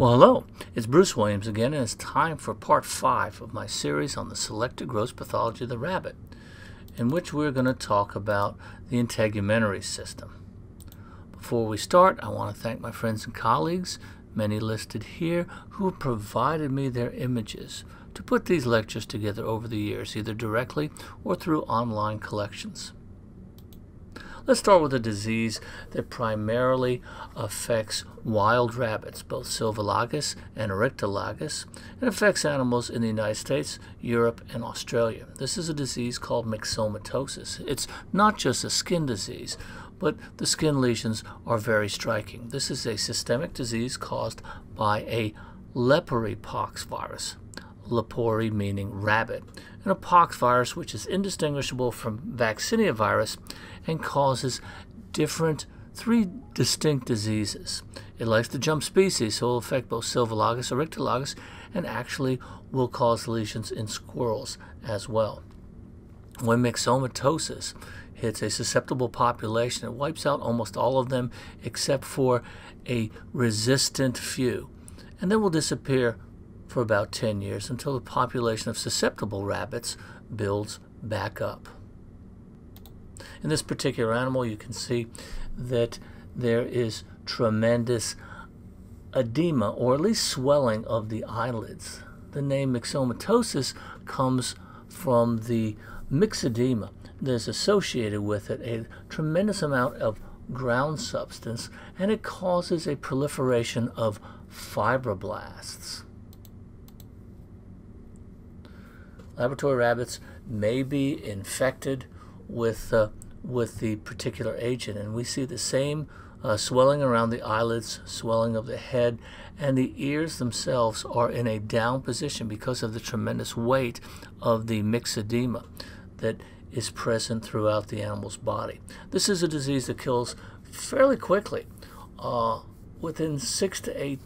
Well, hello, it's Bruce Williams again, and it's time for part five of my series on the selected gross pathology of the rabbit, in which we're going to talk about the integumentary system. Before we start, I want to thank my friends and colleagues, many listed here, who have provided me their images to put these lectures together over the years, either directly or through online collections. Let's start with a disease that primarily affects wild rabbits, both Sylvilagus and Oryctolagus, and affects animals in the United States, Europe, and Australia. This is a disease called myxomatosis. It's not just a skin disease, but the skin lesions are very striking. This is a systemic disease caused by a leporipox virus. Lepori meaning rabbit, and a pox virus which is indistinguishable from vaccinia virus and causes different, three distinct diseases. It likes to jump species, so it will affect both Sylvilagus, Oryctolagus, and actually will cause lesions in squirrels as well. When myxomatosis hits a susceptible population, it wipes out almost all of them except for a resistant few, and then will disappear for about 10 years until the population of susceptible rabbits builds back up. In this particular animal, you can see that there is tremendous edema, or at least swelling of the eyelids. The name myxomatosis comes from the myxedema that's associated with it, a tremendous amount of ground substance, and it causes a proliferation of fibroblasts. Laboratory rabbits may be infected with uh, with the particular agent. And we see the same uh, swelling around the eyelids, swelling of the head, and the ears themselves are in a down position because of the tremendous weight of the myxedema that is present throughout the animal's body. This is a disease that kills fairly quickly. Uh, within six to eight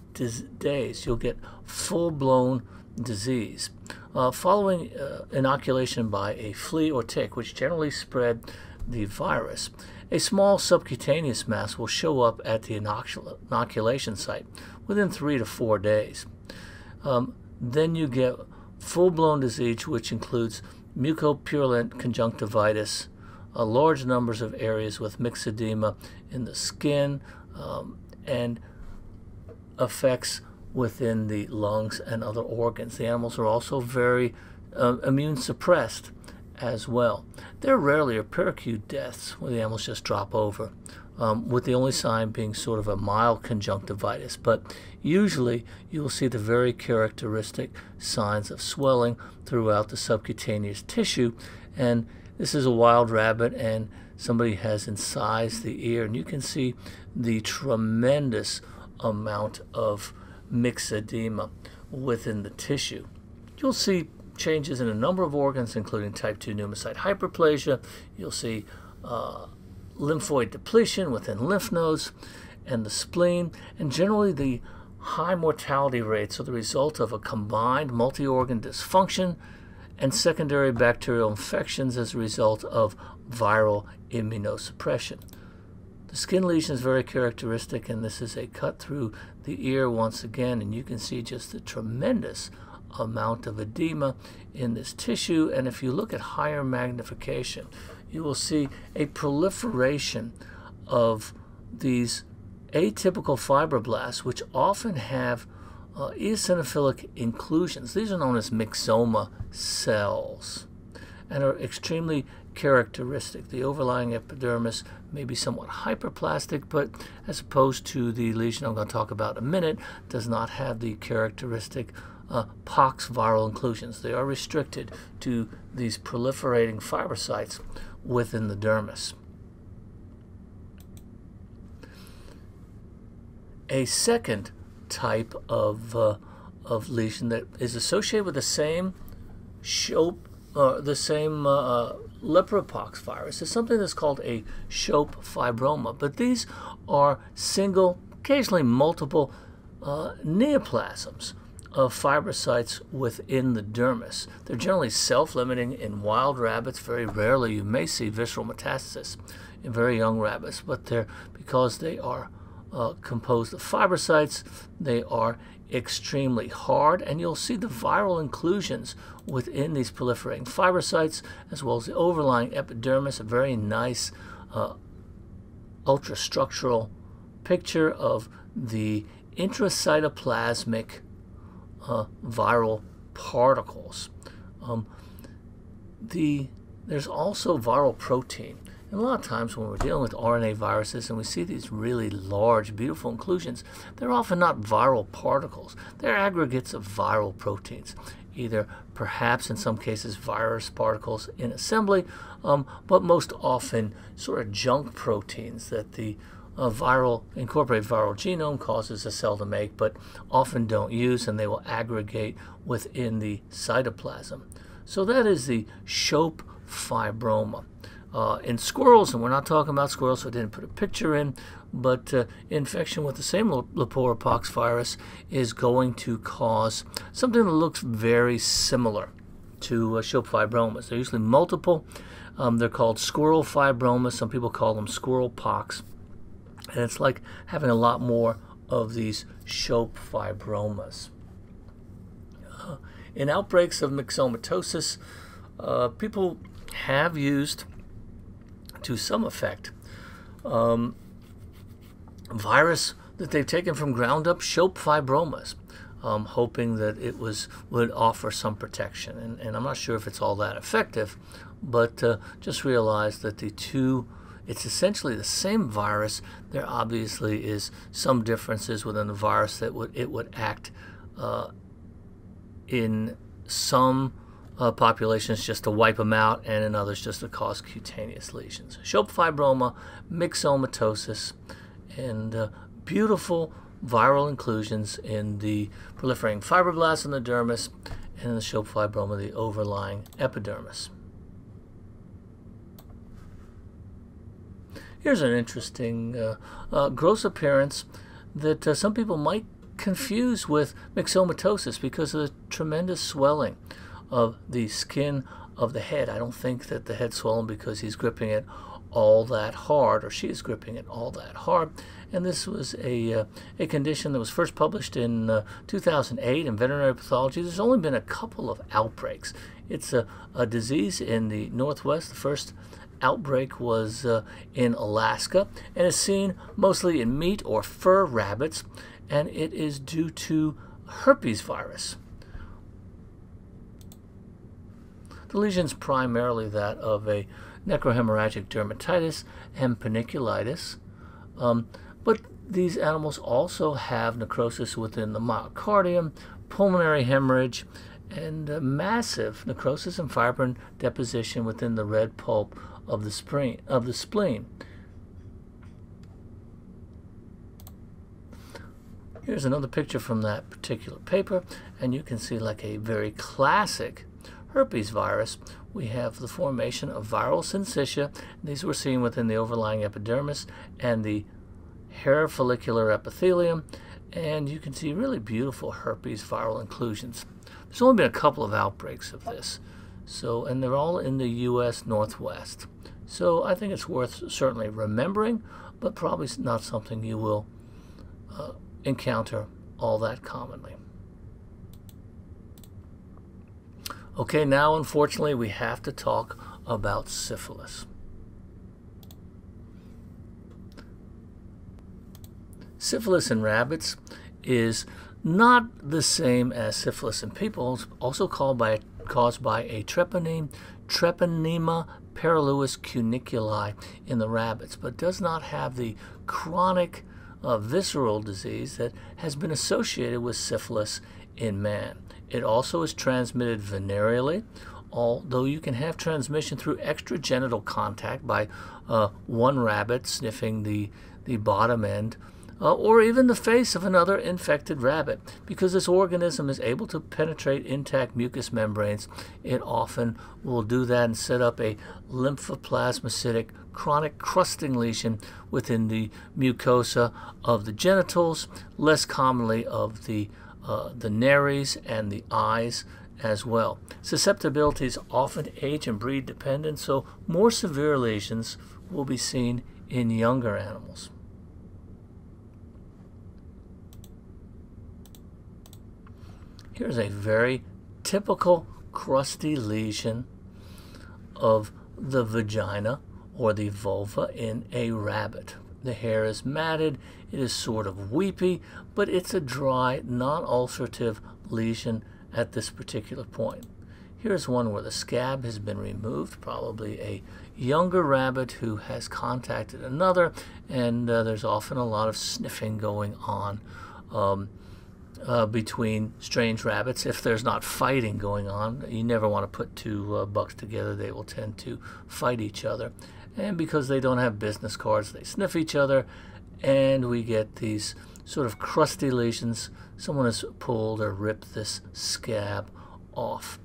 days, you'll get full blown disease. Uh, following uh, inoculation by a flea or tick, which generally spread the virus, a small subcutaneous mass will show up at the inoculation site within three to four days. Um, then you get full-blown disease, which includes mucopurulent conjunctivitis, uh, large numbers of areas with myxedema in the skin, um, and effects within the lungs and other organs. The animals are also very uh, immune suppressed as well. There rarely are peracute deaths where the animals just drop over, um, with the only sign being sort of a mild conjunctivitis. But usually you'll see the very characteristic signs of swelling throughout the subcutaneous tissue. And this is a wild rabbit, and somebody has incised the ear, and you can see the tremendous amount of myxedema within the tissue. You'll see changes in a number of organs, including type 2 pneumocyte hyperplasia. You'll see uh, lymphoid depletion within lymph nodes and the spleen, and generally the high mortality rates are the result of a combined multi-organ dysfunction and secondary bacterial infections as a result of viral immunosuppression. The skin lesion is very characteristic, and this is a cut through the ear once again, and you can see just the tremendous amount of edema in this tissue. And if you look at higher magnification, you will see a proliferation of these atypical fibroblasts, which often have uh, eosinophilic inclusions. These are known as myxoma cells and are extremely characteristic. The overlying epidermis may be somewhat hyperplastic, but as opposed to the lesion I'm going to talk about in a minute, does not have the characteristic uh, pox viral inclusions. They are restricted to these proliferating fibrocytes within the dermis. A second type of, uh, of lesion that is associated with the same Shope, uh, the same uh, uh leporipox virus is something that's called a Shope fibroma. But these are single, occasionally multiple uh, neoplasms of fibrocytes within the dermis. They're generally self-limiting in wild rabbits. Very rarely you may see visceral metastasis in very young rabbits, but they're because they are uh, composed of fibrocytes. They are extremely hard, and you'll see the viral inclusions within these proliferating fibrocytes, as well as the overlying epidermis, a very nice uh, ultrastructural picture of the intracytoplasmic uh, viral particles. Um, the there's also viral protein. And a lot of times when we're dealing with RNA viruses and we see these really large, beautiful inclusions, they're often not viral particles. They're aggregates of viral proteins, either perhaps in some cases virus particles in assembly, um, but most often sort of junk proteins that the uh, viral incorporated viral genome causes a cell to make, but often don't use, and they will aggregate within the cytoplasm. So that is the Shope fibroma. Uh, in squirrels, and we're not talking about squirrels, so I didn't put a picture in, but uh, infection with the same Leporipox virus is going to cause something that looks very similar to uh, Shope fibromas. They're usually multiple. Um, they're called squirrel fibromas. Some people call them squirrel pox. And it's like having a lot more of these Shope fibromas. Uh, in outbreaks of myxomatosis, uh, people have used, to some effect, um, virus that they've taken from ground up Shope fibromas, um, hoping that it was would offer some protection. And, and, I'm not sure if it's all that effective, but uh, just realize that the two it's essentially the same virus. There obviously is some differences within the virus that would it would act uh, in some uh, populations just to wipe them out, and in others just to cause cutaneous lesions. Shope fibroma, myxomatosis, and uh, beautiful viral inclusions in the proliferating fibroblasts in the dermis and in the Shope fibroma, the overlying epidermis. Here's an interesting uh, uh, gross appearance that uh, some people might confuse with myxomatosis because of the tremendous swelling of the skin of the head. I don't think that the head's swollen because he's gripping it all that hard, or she is gripping it all that hard. And this was a, uh, a condition that was first published in uh, 2008 in Veterinary Pathology. There's only been a couple of outbreaks. It's a, a disease in the Northwest. The first outbreak was uh, in Alaska and is seen mostly in meat or fur rabbits, and it is due to herpes virus. The lesion is primarily that of a necrohemorrhagic dermatitis and panniculitis. Um, but these animals also have necrosis within the myocardium, pulmonary hemorrhage, and massive necrosis and fibrin deposition within the red pulp of the, of the spleen. Here's another picture from that particular paper, and you can see like a very classic herpes virus, we have the formation of viral syncytia. These were seen within the overlying epidermis and the hair follicular epithelium. And you can see really beautiful herpes viral inclusions. There's only been a couple of outbreaks of this. So, and they're all in the U.S. Northwest. So I think it's worth certainly remembering, but probably not something you will uh, encounter all that commonly. Okay, now unfortunately we have to talk about syphilis. Syphilis in rabbits is not the same as syphilis in people, also called by, caused by a treponeme, Treponema paraluis-cuniculi in the rabbits, but does not have the chronic uh, visceral disease that has been associated with syphilis in man. It also is transmitted venereally, although you can have transmission through extragenital contact by uh, one rabbit sniffing the, the bottom end, uh, or even the face of another infected rabbit. Because this organism is able to penetrate intact mucous membranes, it often will do that and set up a lymphoplasmacytic chronic crusting lesion within the mucosa of the genitals, less commonly of the uh, the nares and the eyes as well. Susceptibilities often age and breed dependent, so more severe lesions will be seen in younger animals. Here's a very typical crusty lesion of the vagina or the vulva in a rabbit. The hair is matted, it is sort of weepy, but it's a dry, non-ulcerative lesion at this particular point. Here's one where the scab has been removed, probably a younger rabbit who has contacted another, and uh, there's often a lot of sniffing going on um, uh, between strange rabbits. If there's not fighting going on, you never want to put two uh, bucks together, they will tend to fight each other. And because they don't have business cards, they sniff each other, and we get these sort of crusty lesions. Someone has pulled or ripped this scab off.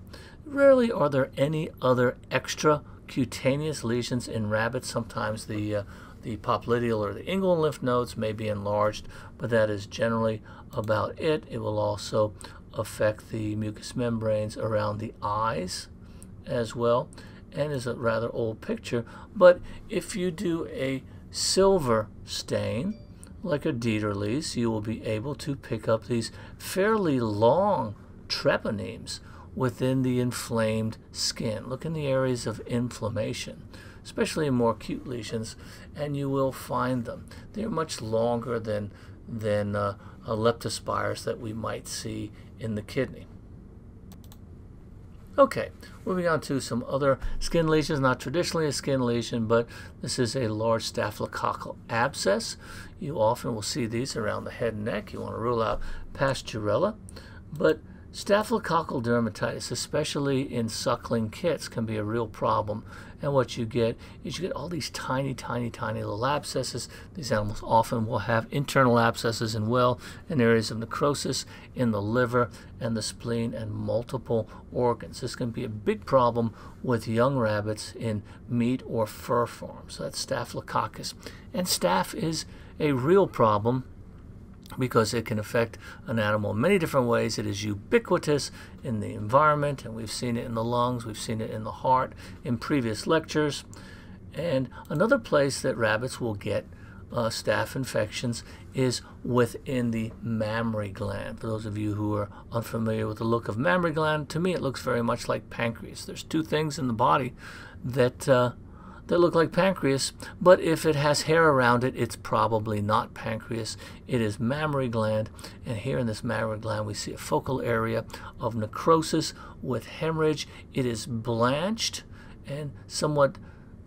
Rarely are there any other extra cutaneous lesions in rabbits. Sometimes the uh, the popliteal or the inguinal lymph nodes may be enlarged, but that is generally about it. It will also affect the mucous membranes around the eyes as well, and is a rather old picture. But if you do a silver stain, like a Dieterle's, you will be able to pick up these fairly long treponemes within the inflamed skin. Look in the areas of inflammation, especially in more acute lesions, and you will find them. They're much longer than, than uh, leptospires that we might see in the kidney. Okay, moving on to some other skin lesions, not traditionally a skin lesion, but this is a large staphylococcal abscess. You often will see these around the head and neck. You want to rule out Pasteurella, but Staphylococcal dermatitis, especially in suckling kits, can be a real problem. And what you get is you get all these tiny, tiny, tiny little abscesses. These animals often will have internal abscesses and well and areas of necrosis in the liver and the spleen and multiple organs. This can be a big problem with young rabbits in meat or fur farms. So that's Staphylococcus. And staph is a real problem because it can affect an animal in many different ways. It is ubiquitous in the environment, and we've seen it in the lungs, we've seen it in the heart in previous lectures. And another place that rabbits will get uh, staph infections is within the mammary gland. For those of you who are unfamiliar with the look of mammary gland, to me it looks very much like pancreas. There's two things in the body that uh, that look like pancreas, but if it has hair around it, it's probably not pancreas. It is mammary gland, and here in this mammary gland we see a focal area of necrosis with hemorrhage. It is blanched and somewhat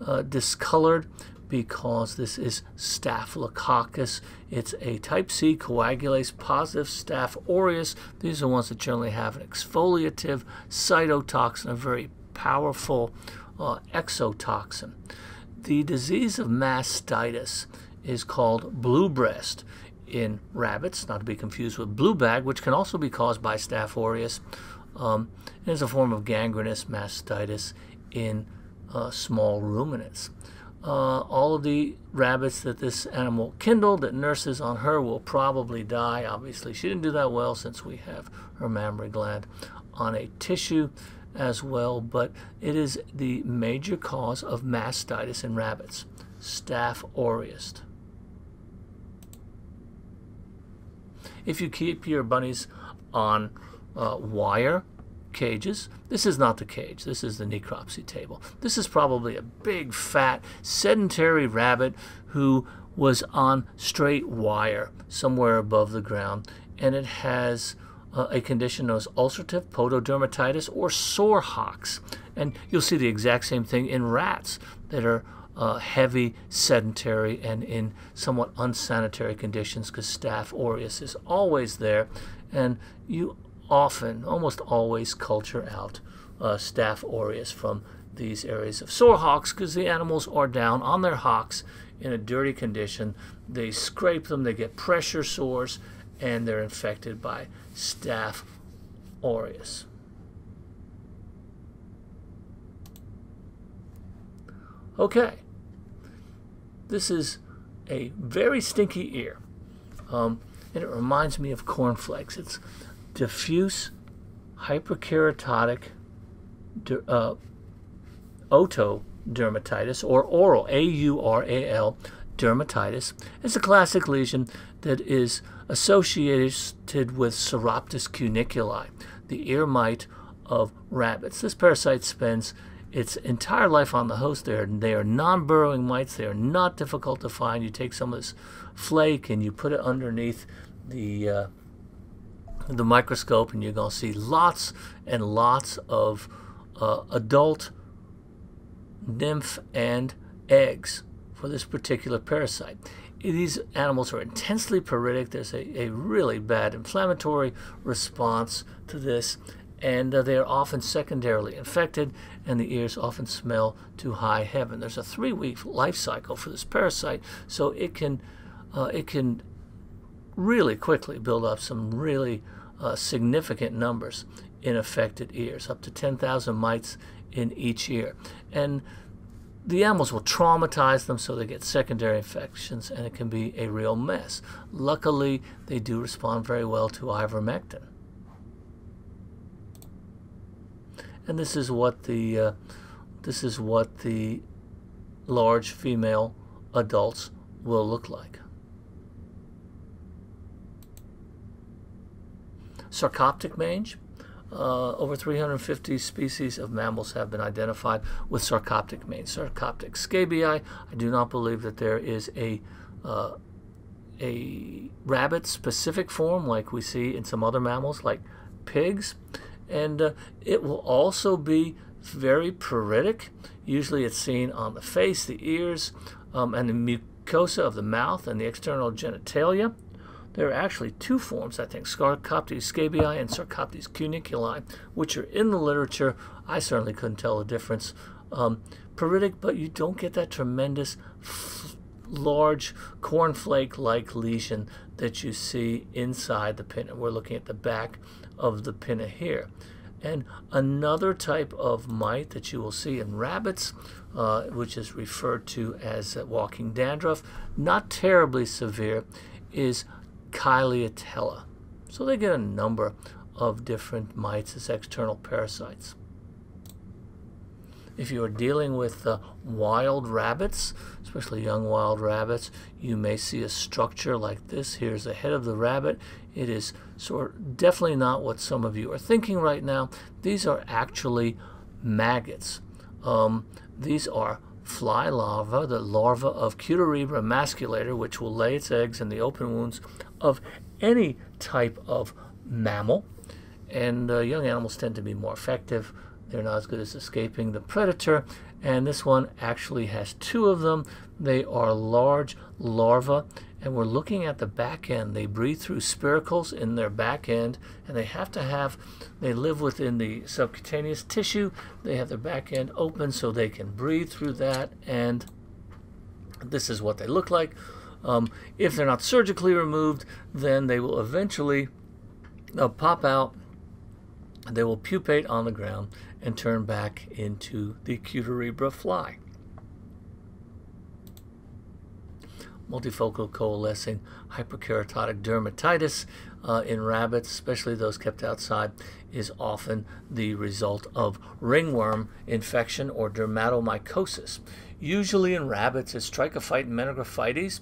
uh, discolored because this is Staphylococcus. It's a type C coagulase positive Staph aureus. These are ones that generally have an exfoliative cytotoxin, a very powerful uh, exotoxin. The disease of mastitis is called blue breast in rabbits, not to be confused with blue bag, which can also be caused by Staph aureus. Um, it is a form of gangrenous mastitis in uh, small ruminants. Uh, all of the rabbits that this animal kindled, that nurses on her, will probably die. Obviously, she didn't do that well since we have her mammary gland on a tissue as well, but it is the major cause of mastitis in rabbits, Staph aureus. If you keep your bunnies on uh, wire cages, this is not the cage, this is the necropsy table. This is probably a big, fat, sedentary rabbit who was on straight wire somewhere above the ground, and it has uh, a condition known as ulcerative pododermatitis or sore hocks. And you'll see the exact same thing in rats that are uh, heavy, sedentary, and in somewhat unsanitary conditions because Staph aureus is always there. And you often, almost always, culture out uh, Staph aureus from these areas of sore hocks because the animals are down on their hocks in a dirty condition. They scrape them, they get pressure sores, and they're infected by Staph aureus. Okay, this is a very stinky ear, um, and it reminds me of cornflakes. It's diffuse hyperkeratotic uh, otodermatitis or aural, A-U-R-A-L dermatitis. It's a classic lesion that is associated with Psoroptes cuniculi, the ear mite of rabbits. This parasite spends its entire life on the host. They are, they are non-burrowing mites. They are not difficult to find. You take some of this flake and you put it underneath the uh, the microscope, and you're going to see lots and lots of uh, adult nymph and eggs for this particular parasite. These animals are intensely pruritic. There's a, a really bad inflammatory response to this, and uh, they are often secondarily infected, and the ears often smell to high heaven. There's a three-week life cycle for this parasite, so it can uh, it can really quickly build up some really uh, significant numbers in affected ears, up to 10,000 mites in each ear. And the animals will traumatize them so they get secondary infections and it can be a real mess. Luckily, they do respond very well to ivermectin. And this is what the uh, this is what the large female adults will look like. Sarcoptic mange. Uh, over 350 species of mammals have been identified with sarcoptic mange. Sarcoptes scabiei. I do not believe that there is a uh, a rabbit-specific form like we see in some other mammals, like pigs, and uh, it will also be very pruritic. Usually, it's seen on the face, the ears, um, and the mucosa of the mouth and the external genitalia. There are actually two forms, I think, Sarcoptes scabiei and Sarcoptes cuniculi, which are in the literature. I certainly couldn't tell the difference. Um, pruritic, but you don't get that tremendous large cornflake-like lesion that you see inside the pinna. We're looking at the back of the pinna here. And another type of mite that you will see in rabbits, uh, which is referred to as walking dandruff, not terribly severe, is Cheyletiella. So they get a number of different mites as external parasites. If you are dealing with uh, wild rabbits, especially young wild rabbits, you may see a structure like this. Here's the head of the rabbit. It is sort definitely not what some of you are thinking right now. These are actually maggots. Um, these are fly larvae, the larva of Cuterebra emasculator, which will lay its eggs in the open wounds of any type of mammal. And uh, young animals tend to be more effective. They're not as good as escaping the predator. And this one actually has two of them. They are large larvae. And we're looking at the back end. They breathe through spiracles in their back end. And they have to have, they live within the subcutaneous tissue. They have their back end open so they can breathe through that. And this is what they look like. Um, if they're not surgically removed, then they will eventually uh, pop out. They will pupate on the ground and turn back into the cuterebra fly. Multifocal coalescing hyperkeratotic dermatitis uh, in rabbits, especially those kept outside, is often the result of ringworm infection or dermatomycosis. Usually in rabbits, it's trichophyton mentagrophytes,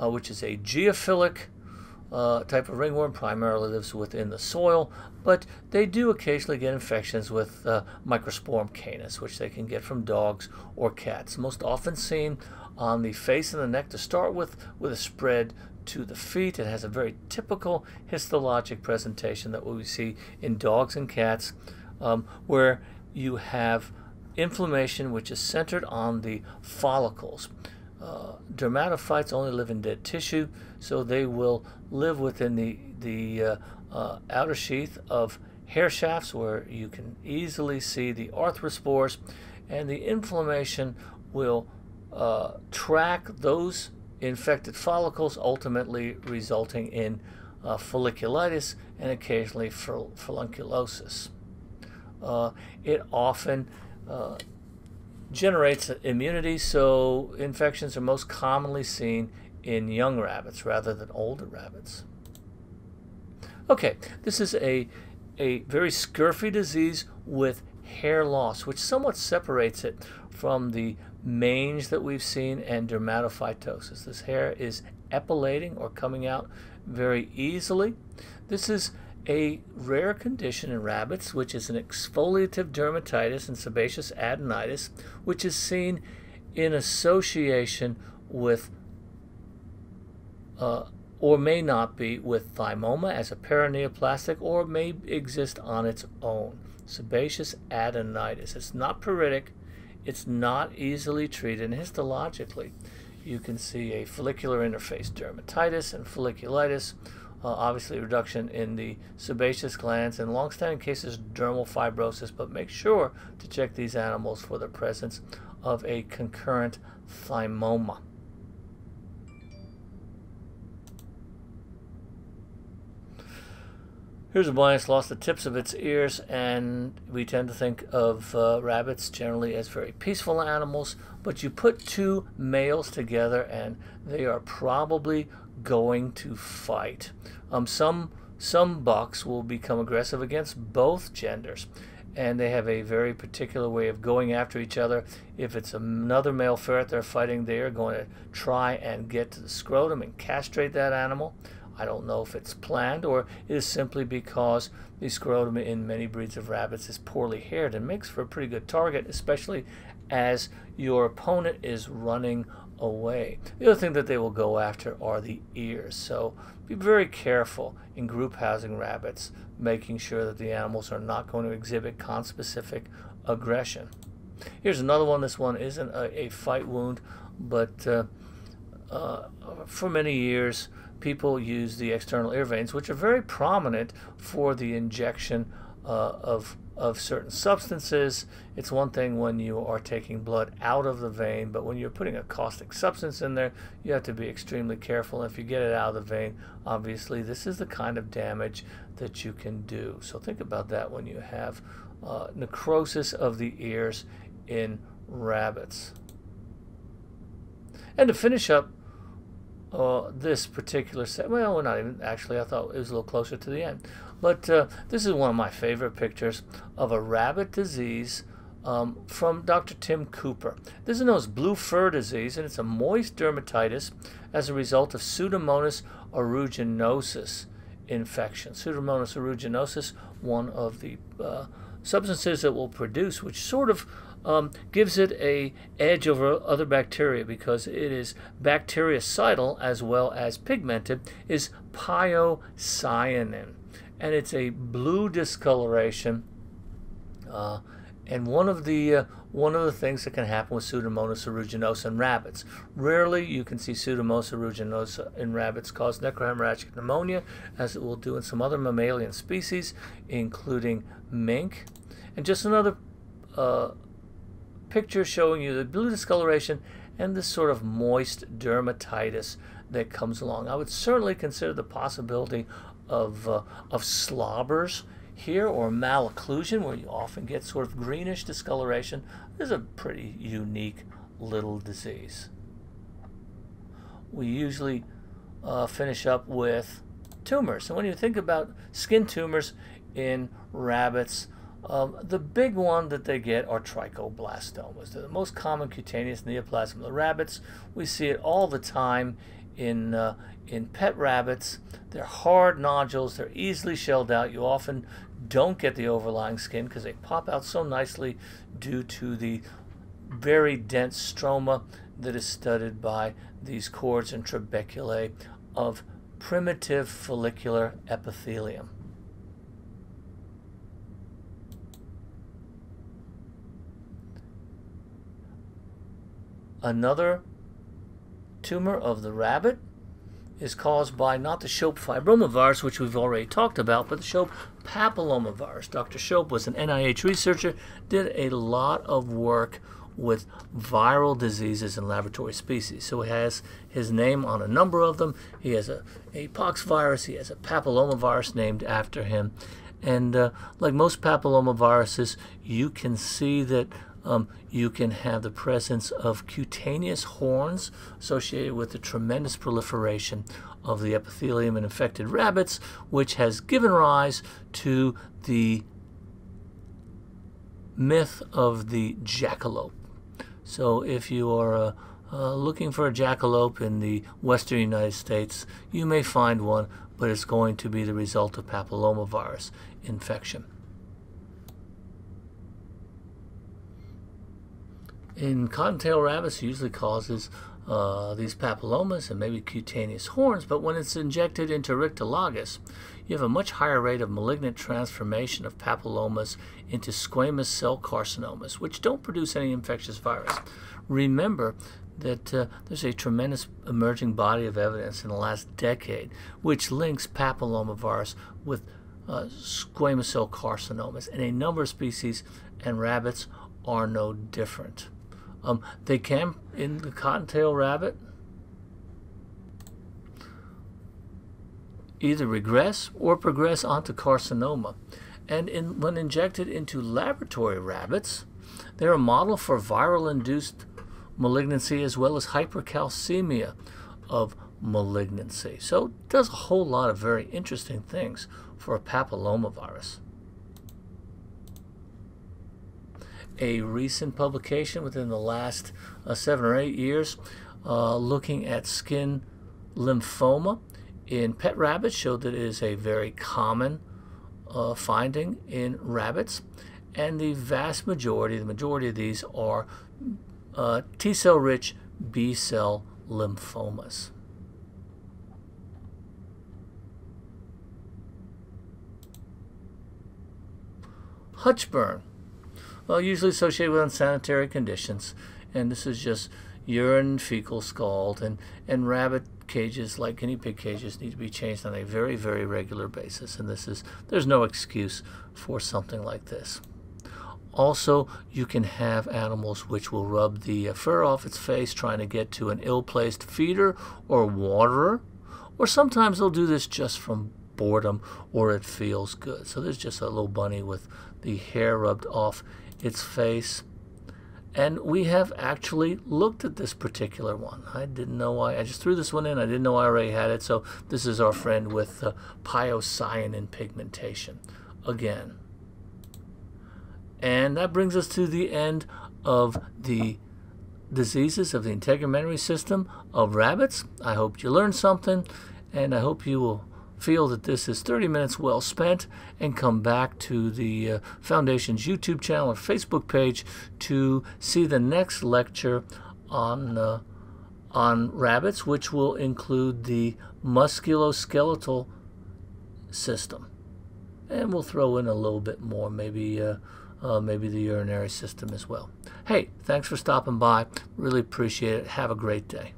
uh, which is a geophilic uh, type of ringworm, primarily lives within the soil, but they do occasionally get infections with uh, Microsporum canis, which they can get from dogs or cats. Most often seen on the face and the neck to start with, with a spread to the feet. It has a very typical histologic presentation that we see in dogs and cats, um, where you have inflammation which is centered on the follicles. Uh, dermatophytes only live in dead tissue, so they will live within the, the uh, uh, outer sheath of hair shafts where you can easily see the arthrospores, and the inflammation will uh, track those infected follicles, ultimately resulting in uh, folliculitis and occasionally furunculosis. Uh, it often generates immunity, so infections are most commonly seen in young rabbits rather than older rabbits. Okay, this is a, a very scurfy disease with hair loss, which somewhat separates it from the mange that we've seen and dermatophytosis. This hair is epilating or coming out very easily. This is a rare condition in rabbits, which is an exfoliative dermatitis and sebaceous adenitis, which is seen in association with uh, or may not be with thymoma as a paraneoplastic or may exist on its own. Sebaceous adenitis. It's not pruritic. It's not easily treated. Histologically, you can see a follicular interface dermatitis and folliculitis. Uh, obviously, reduction in the sebaceous glands and long-standing cases dermal fibrosis. But make sure to check these animals for the presence of a concurrent thymoma. Here's a bias lost the tips of its ears, and we tend to think of uh, rabbits generally as very peaceful animals. But you put two males together, and they are probably going to fight. Um, some some bucks will become aggressive against both genders, and they have a very particular way of going after each other. If it's another male ferret they're fighting, they are going to try and get to the scrotum and castrate that animal. I don't know if it's planned or it is simply because the scrotum in many breeds of rabbits is poorly haired and makes for a pretty good target, especially as your opponent is running away. The other thing that they will go after are the ears. So be very careful in group housing rabbits, making sure that the animals are not going to exhibit conspecific aggression. Here's another one. This one isn't a, a fight wound, but uh, uh, for many years, people use the external ear veins, which are very prominent for the injection uh, of of certain substances. It's one thing when you are taking blood out of the vein, but when you're putting a caustic substance in there, you have to be extremely careful. If you get it out of the vein, obviously, this is the kind of damage that you can do. So think about that when you have uh, necrosis of the ears in rabbits. And to finish up, uh, this particular set. Well, we're not even actually. I thought it was a little closer to the end. But uh, this is one of my favorite pictures of a rabbit disease um, from Dr. Tim Cooper. This is known as blue fur disease, and it's a moist dermatitis as a result of Pseudomonas aeruginosus infection. Pseudomonas aeruginosus, one of the uh, substances that will produce, which sort of um, gives it a edge over other bacteria because it is bactericidal as well as pigmented, is pyocyanin. And it's a blue discoloration. Uh, and one of the uh, one of the things that can happen with Pseudomonas aeruginosa in rabbits. Rarely you can see Pseudomonas aeruginosa in rabbits cause necrohemorrhagic pneumonia, as it will do in some other mammalian species, including mink. And just another uh, picture showing you the blue discoloration and this sort of moist dermatitis that comes along. I would certainly consider the possibility of, uh, of slobbers here or malocclusion where you often get sort of greenish discoloration. This is a pretty unique little disease. We usually uh, finish up with tumors. And when you think about skin tumors in rabbits, um, the big one that they get are trichoblastomas. They're the most common cutaneous neoplasm of the rabbits. We see it all the time in, uh, in pet rabbits. They're hard nodules. They're easily shelled out. You often don't get the overlying skin because they pop out so nicely due to the very dense stroma that is studded by these cords and trabeculae of primitive follicular epithelium. Another tumor of the rabbit is caused by not the Shope fibromavirus, which we've already talked about, but the Shope papillomavirus. Dr. Shope was an NIH researcher, did a lot of work with viral diseases in laboratory species. So he has his name on a number of them. He has a, a pox virus, he has a papillomavirus named after him. And uh, like most papillomaviruses, you can see that um, you can have the presence of cutaneous horns associated with the tremendous proliferation of the epithelium in infected rabbits, which has given rise to the myth of the jackalope. So if you are a, uh, looking for a jackalope in the western United States, you may find one, but it's going to be the result of papillomavirus infection. In cottontail rabbits, it usually causes uh, these papillomas and maybe cutaneous horns, but when it's injected into Oryctolagus, you have a much higher rate of malignant transformation of papillomas into squamous cell carcinomas, which don't produce any infectious virus. Remember that uh, there's a tremendous emerging body of evidence in the last decade which links papillomavirus with uh, squamous cell carcinomas, and a number of species and rabbits are no different. Um, they can, in the cottontail rabbit, either regress or progress onto carcinoma. And in, when injected into laboratory rabbits, they're a model for viral induced malignancy as well as hypercalcemia of malignancy. So it does a whole lot of very interesting things for a papillomavirus. A recent publication within the last uh, seven or eight years uh, looking at skin lymphoma in pet rabbits showed that it is a very common uh, finding in rabbits and the vast majority, the majority of these are uh, T cell rich B cell lymphomas. Hutchburn, well, usually associated with unsanitary conditions, and this is just urine, fecal scald, and, and rabbit cages, like guinea pig cages, need to be changed on a very, very regular basis, and this is, there's no excuse for something like this. Also, you can have animals which will rub the uh, fur off its face trying to get to an ill-placed feeder or waterer, or sometimes they'll do this just from boredom or it feels good. So there's just a little bunny with the hair rubbed off its face. And we have actually looked at this particular one. I didn't know why. I just threw this one in. I didn't know I already had it. So this is our friend with uh, pyocyanin pigmentation. Again, and that brings us to the end of the diseases of the integumentary system of rabbits. I hope you learned something, and I hope you will feel that this is 30 minutes well spent and come back to the uh, Foundation's YouTube channel or Facebook page to see the next lecture on, uh, on rabbits, which will include the musculoskeletal system. And we'll throw in a little bit more, maybe. Uh, uh, maybe the urinary system as well. Hey, thanks for stopping by. Really appreciate it. Have a great day.